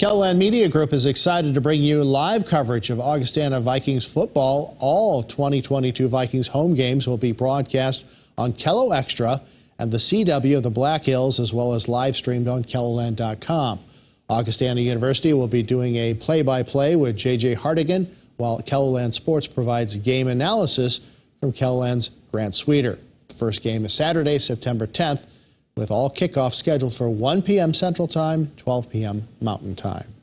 KELOLAND Media Group is excited to bring you live coverage of Augustana Vikings football. All 2022 Vikings home games will be broadcast on KELO Extra and the CW of the Black Hills, as well as live streamed on KELOLAND.com. Augustana University will be doing a play-by-play with J.J. Hartigan, while KELOLAND Sports provides game analysis from KELOLAND's Grant Sweeter. The first game is Saturday, September 10th with all kickoffs scheduled for 1 p.m. Central Time, 12 p.m. Mountain Time.